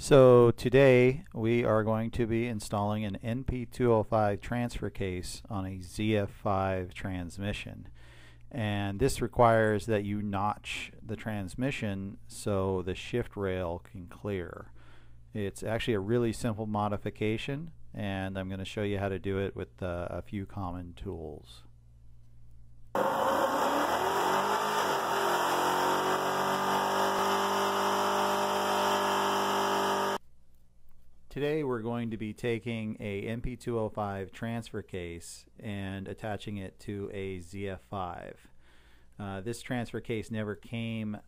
So today we are going to be installing an NP205 transfer case on a ZF5 transmission and this requires that you notch the transmission so the shift rail can clear. It's actually a really simple modification and I'm going to show you how to do it with uh, a few common tools. Today we're going to be taking a NP205 transfer case and attaching it to a ZF5. Uh, this transfer case never came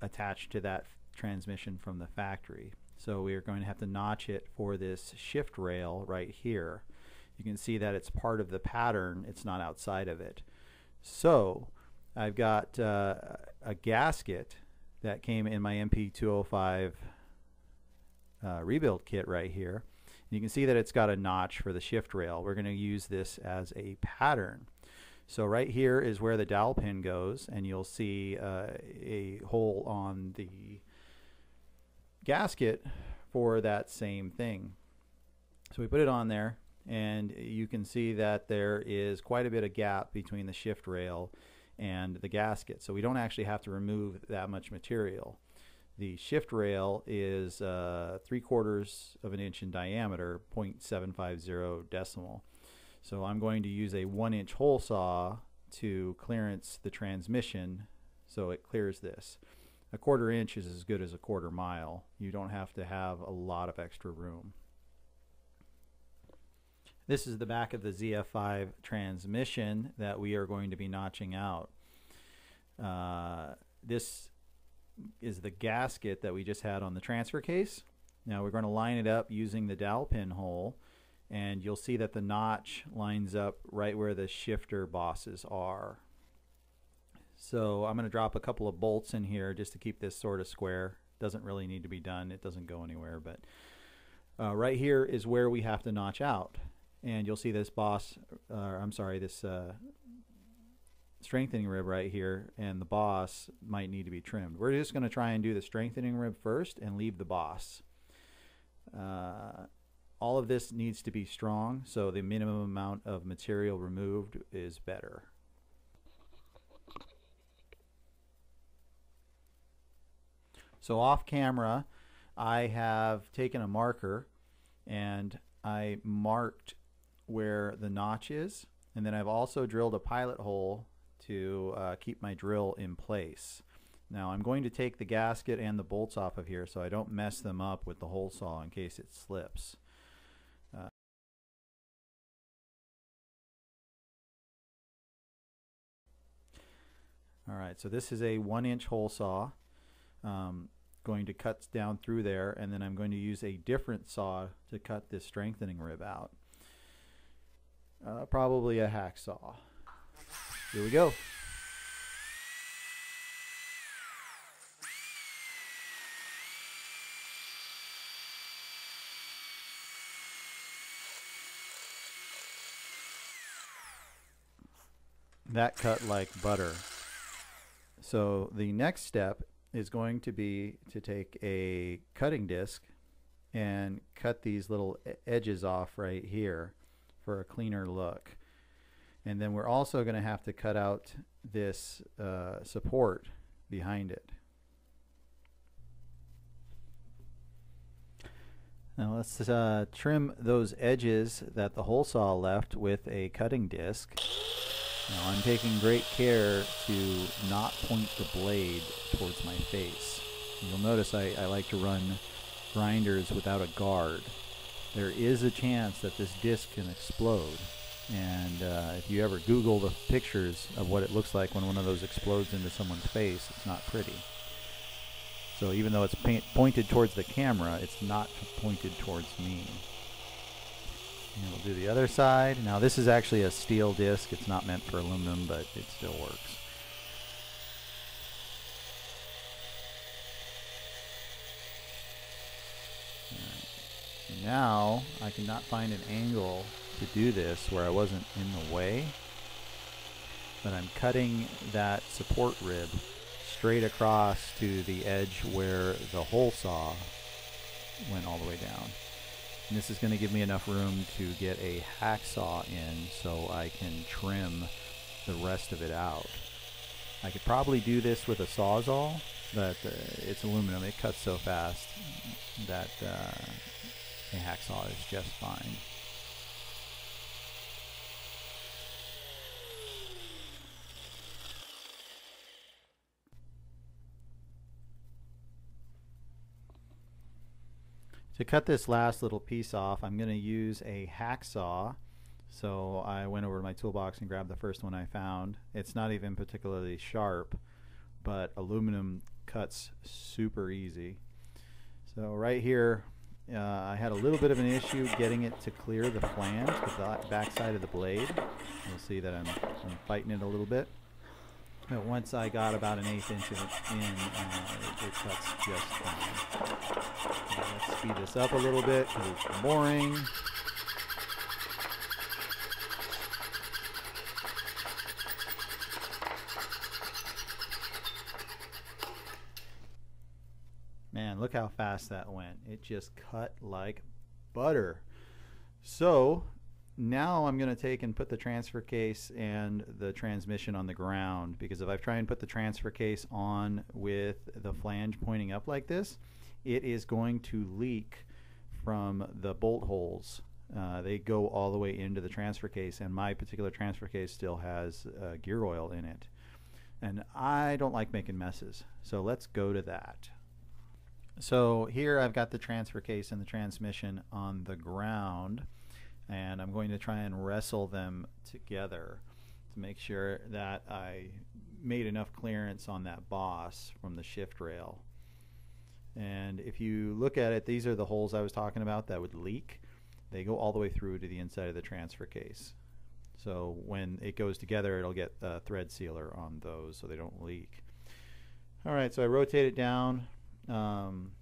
attached to that transmission from the factory. So we are going to have to notch it for this shift rail right here. You can see that it's part of the pattern, it's not outside of it. So I've got uh, a gasket that came in my NP205 uh, rebuild kit right here. You can see that it's got a notch for the shift rail. We're going to use this as a pattern. So right here is where the dowel pin goes and you'll see uh, a hole on the gasket for that same thing. So we put it on there and you can see that there is quite a bit of gap between the shift rail and the gasket. So we don't actually have to remove that much material. The shift rail is uh, three quarters of an inch in diameter, 0.750 decimal. So I'm going to use a one inch hole saw to clearance the transmission so it clears this. A quarter inch is as good as a quarter mile. You don't have to have a lot of extra room. This is the back of the ZF5 transmission that we are going to be notching out. Uh, this is the gasket that we just had on the transfer case. Now we're going to line it up using the dowel pin hole and you'll see that the notch lines up right where the shifter bosses are. So I'm going to drop a couple of bolts in here just to keep this sort of square. Doesn't really need to be done. It doesn't go anywhere. But uh, right here is where we have to notch out. And you'll see this boss, uh, I'm sorry, this uh, strengthening rib right here and the boss might need to be trimmed. We're just going to try and do the strengthening rib first and leave the boss. Uh, all of this needs to be strong so the minimum amount of material removed is better. So off camera I have taken a marker and I marked where the notch is and then I've also drilled a pilot hole to uh, keep my drill in place. Now I'm going to take the gasket and the bolts off of here so I don't mess them up with the hole saw in case it slips. Uh, Alright, so this is a one inch hole saw. Um, going to cut down through there and then I'm going to use a different saw to cut this strengthening rib out. Uh, probably a hacksaw. Here we go. That cut like butter. So the next step is going to be to take a cutting disc and cut these little edges off right here for a cleaner look. And then we're also going to have to cut out this uh, support behind it. Now let's uh, trim those edges that the hole saw left with a cutting disc. Now I'm taking great care to not point the blade towards my face. You'll notice I, I like to run grinders without a guard. There is a chance that this disc can explode and uh, if you ever Google the pictures of what it looks like when one of those explodes into someone's face, it's not pretty. So even though it's pointed towards the camera, it's not pointed towards me. And we'll do the other side. Now this is actually a steel disc. It's not meant for aluminum, but it still works. Now I cannot find an angle to do this where I wasn't in the way. But I'm cutting that support rib straight across to the edge where the hole saw went all the way down. And this is going to give me enough room to get a hacksaw in so I can trim the rest of it out. I could probably do this with a sawzall, but uh, it's aluminum. It cuts so fast that uh, a hacksaw is just fine. To cut this last little piece off, I'm going to use a hacksaw. So I went over to my toolbox and grabbed the first one I found. It's not even particularly sharp, but aluminum cuts super easy. So right here, uh, I had a little bit of an issue getting it to clear the flange, the back side of the blade. You'll see that I'm, I'm fighting it a little bit. But once I got about an eighth inch in, uh, it, cuts just fine. let's speed this up a little bit because it's boring. Man, look how fast that went. It just cut like butter. So now I'm going to take and put the transfer case and the transmission on the ground because if I try and put the transfer case on with the flange pointing up like this, it is going to leak from the bolt holes. Uh, they go all the way into the transfer case, and my particular transfer case still has uh, gear oil in it. And I don't like making messes, so let's go to that. So here I've got the transfer case and the transmission on the ground and I'm going to try and wrestle them together to make sure that I made enough clearance on that boss from the shift rail. And if you look at it, these are the holes I was talking about that would leak. They go all the way through to the inside of the transfer case. So when it goes together, it'll get a thread sealer on those so they don't leak. All right, so I rotate it down. Um,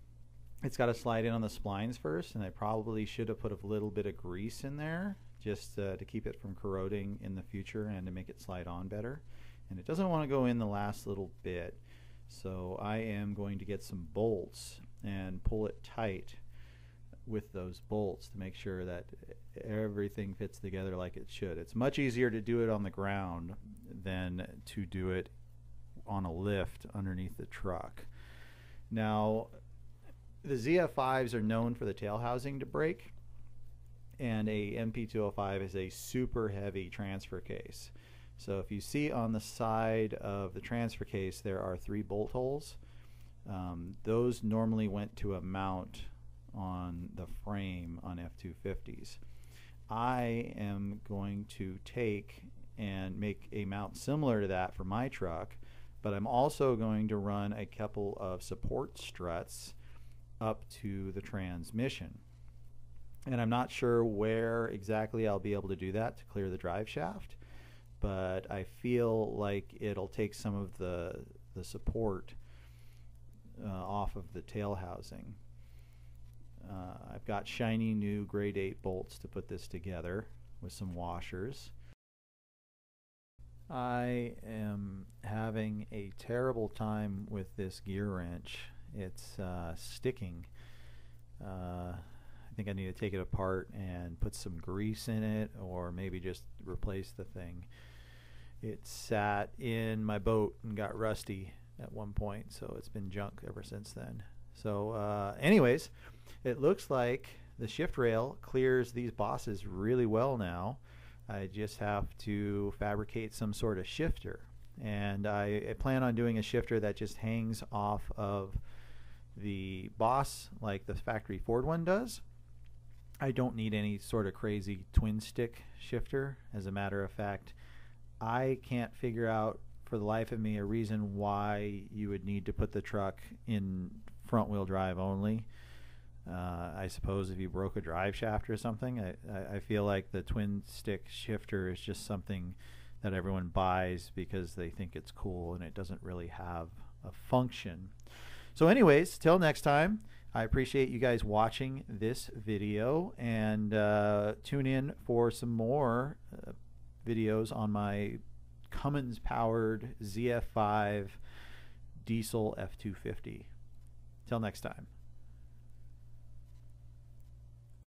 it's got to slide in on the splines first, and I probably should have put a little bit of grease in there just uh, to keep it from corroding in the future and to make it slide on better. And it doesn't want to go in the last little bit. So I am going to get some bolts and pull it tight with those bolts to make sure that everything fits together like it should. It's much easier to do it on the ground than to do it on a lift underneath the truck. Now, the ZF5s are known for the tail housing to break, and a NP205 is a super heavy transfer case. So if you see on the side of the transfer case, there are three bolt holes. Um, those normally went to a mount on the frame on F250s. I am going to take and make a mount similar to that for my truck, but I'm also going to run a couple of support struts up to the transmission. And I'm not sure where exactly I'll be able to do that to clear the drive shaft, but I feel like it'll take some of the, the support uh, off of the tail housing. Uh, I've got shiny new grade 8 bolts to put this together with some washers. I am having a terrible time with this gear wrench it's uh, sticking. Uh, I think I need to take it apart and put some grease in it or maybe just replace the thing. It sat in my boat and got rusty at one point, so it's been junk ever since then. So, uh, anyways, it looks like the shift rail clears these bosses really well now. I just have to fabricate some sort of shifter. And I, I plan on doing a shifter that just hangs off of the boss like the factory Ford one does. I don't need any sort of crazy twin stick shifter. As a matter of fact, I can't figure out for the life of me a reason why you would need to put the truck in front wheel drive only. Uh, I suppose if you broke a drive shaft or something, I, I feel like the twin stick shifter is just something that everyone buys because they think it's cool and it doesn't really have a function. So, anyways, till next time, I appreciate you guys watching this video and uh, tune in for some more uh, videos on my Cummins powered ZF5 diesel F250. Till next time.